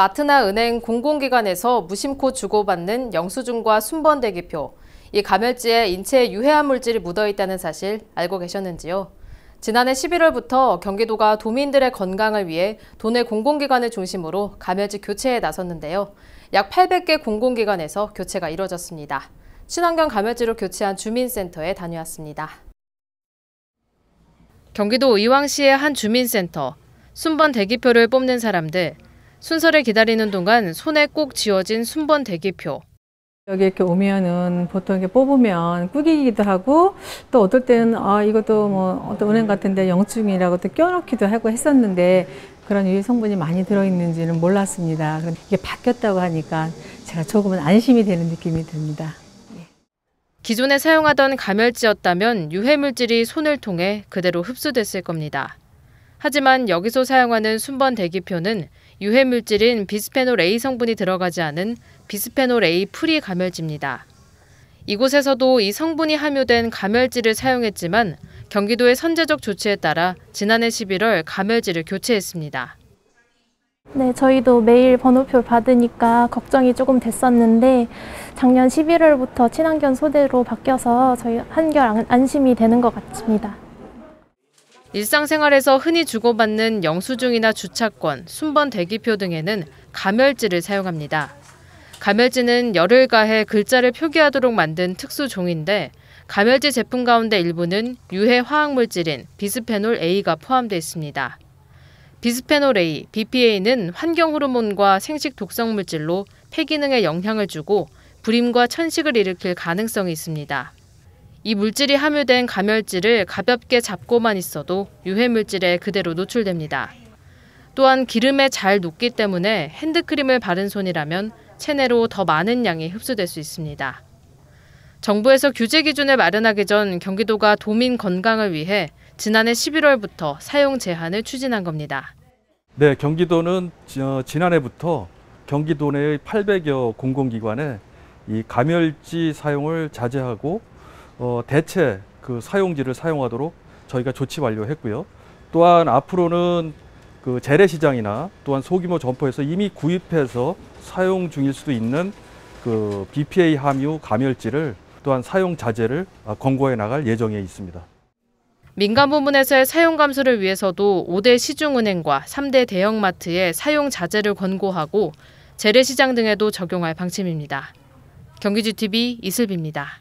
마트나 은행 공공기관에서 무심코 주고받는 영수증과 순번대기표, 이 감열지에 인체에 유해한 물질이 묻어 있다는 사실 알고 계셨는지요? 지난해 11월부터 경기도가 도민들의 건강을 위해 도내 공공기관을 중심으로 감열지 교체에 나섰는데요. 약 800개 공공기관에서 교체가 이뤄졌습니다. 친환경 감열지로 교체한 주민센터에 다녀왔습니다. 경기도 의왕시의 한 주민센터. 순번 대기표를 뽑는 사람들. 순서를 기다리는 동안 손에 꼭 쥐어진 순번 대기표. 여기 이렇게 오면은 보통 이렇게 뽑으면 꾸기기도 하고 또 어떨 때는 아 이것도 뭐 어떤 은행 같은데 영증이라고 또 껴놓기도 하고 했었는데 그런 유해 성분이 많이 들어있는지는 몰랐습니다. 그럼 이게 바뀌었다고 하니까 제가 조금은 안심이 되는 느낌이 듭니다. 기존에 사용하던 감열지였다면 유해 물질이 손을 통해 그대로 흡수됐을 겁니다. 하지만 여기서 사용하는 순번 대기표는 유해 물질인 비스페놀 A 성분이 들어가지 않은 비스페놀 A free 감열지입니다. 이곳에서도 이 성분이 함유된 감열지를 사용했지만 경기도의 선제적 조치에 따라 지난해 11월 감열지를 교체했습니다. 네, 저희도 매일 번호표 받으니까 걱정이 조금 됐었는데 작년 11월부터 친환경 소재로 바뀌어서 저희 한결 안심이 되는 것 같습니다. 일상생활에서 흔히 주고받는 영수증이나 주차권, 순번 대기표 등에는 감열지를 사용합니다. 감열지는 열을 가해 글자를 표기하도록 만든 특수 종인데 감열지 제품 가운데 일부는 유해 화학물질인 비스페놀 A가 포함되어 있습니다. 비스페놀 A, BPA는 환경 호르몬과 생식 독성 물질로 폐 기능에 영향을 주고 불임과 천식을 일으킬 가능성이 있습니다. 이 물질이 함유된 감열지를 가볍게 잡고만 있어도 유해 물질에 그대로 노출됩니다. 또한 기름에 잘 녹기 때문에 핸드크림을 바른 손이라면 체내로 더 많은 양이 흡수될 수 있습니다. 정부에서 규제 기준을 마련하기 전 경기도가 도민 건강을 위해 지난해 11월부터 사용 제한을 추진한 겁니다. 네, 경기도는 지난해부터 경기도 내의 800여 공공기관에 이 감열지 사용을 자제하고 어, 대체 그 사용지를 사용하도록 저희가 조치 완료했고요. 또한 앞으로는 그 재래시장이나 또한 소규모 점포에서 이미 구입해서 사용 중일 수도 있는 그 BPA 함유 감열지를 또한 사용 자제를 권고해 나갈 예정에 있습니다. 민간 부문에서의 사용 감소를 위해서도 5대 시중은행과 3대 대형마트의 사용 자제를 권고하고 재래시장 등에도 적용할 방침입니다. 경기지TV 이슬비입니다.